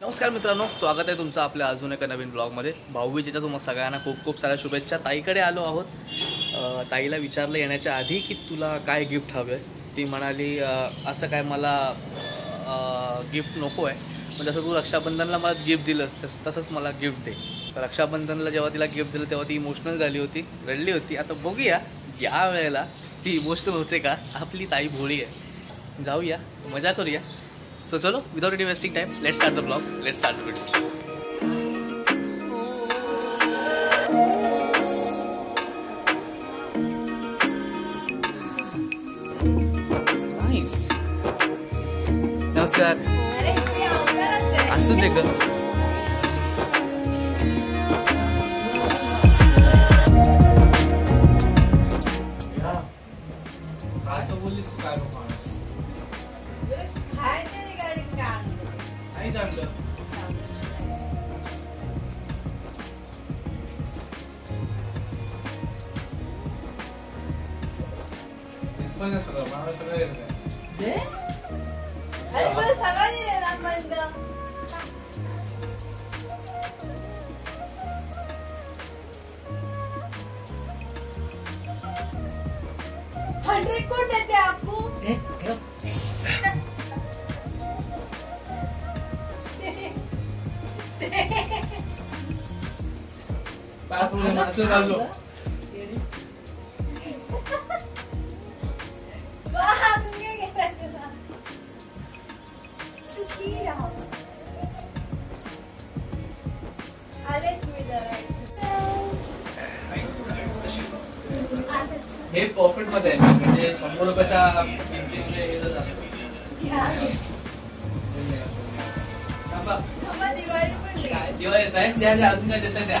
नमस्कार मित्रांनो स्वागत आहे तुमचं आपल्या अजून एका नवीन ब्लॉगमध्ये भाऊबीजेच्या तुम्हाला सगळ्यांना खूप खूप साऱ्या शुभेच्छा. ताईकडे आलो आहोत. ताईला विचारलं येण्याच्या आधी की तुला काय गिफ्ट हवं? आहे ती म्हणाली असं काय मला गिफ्ट नको आहे. म्हणजे पण जसं तू रक्षाबंधनला मला गिफ्ट दिलंस तस तसंच मला गिफ्ट दे. रक्षाबंधनला जेव्हा तिला गिफ्ट दिलं तेव्हा ती इमोशनल झाली होती रडली होती. आता बघूया या वेळेला ती इमोशनल होते का? आपली ताई भोळी आहे. जाऊया मजा करूया. सो चलो without any wasting time let start the blog let start the video nice नमस्कार असू दे ग काय तर 해장전. 일본에 사과만 사과해야 네? 아니 뭐 왜 사과니래 난 말인다. 할일 꼴 됐대. जरा. आलेच. हे प्रॉफिटमध्ये आहे म्हणजे शंभर रुपयाच्या किमतीमध्ये हे जर असतं दिवाळी येत आहे द्या अजून काय देत द्या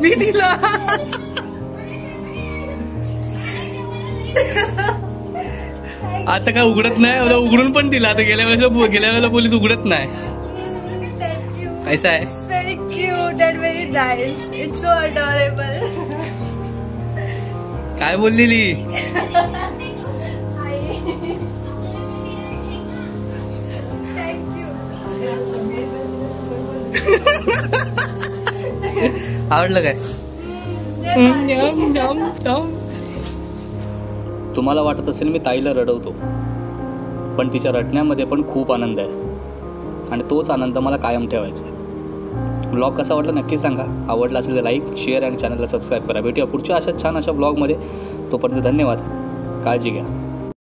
मी दिला आता काय उघडत नाही आता उघडून पण दिला आता गेल्या वेळेस गेल्या वेळेला पोलीस उघडत नाही. कैसा आहे and very nice. It's so adorable. काय बोललेली. आवडलं काय? तुम्हाला वाटत असेल मी ताईला रडवतो पण तिच्या रडण्यामध्ये पण खूप आनंद आहे. आणि तोच आनंद मला कायम ठेवायचा आहे. ब्लॉग कसा वाटला नक्की सांगा. आवडला असेल तर लाईक शेअर आणि चॅनलला सबस्क्राईब करा. भेटूया पुढच्या अशा छान अशा ब्लॉगमध्ये. तोपर्यंत धन्यवाद. काळजी घ्या.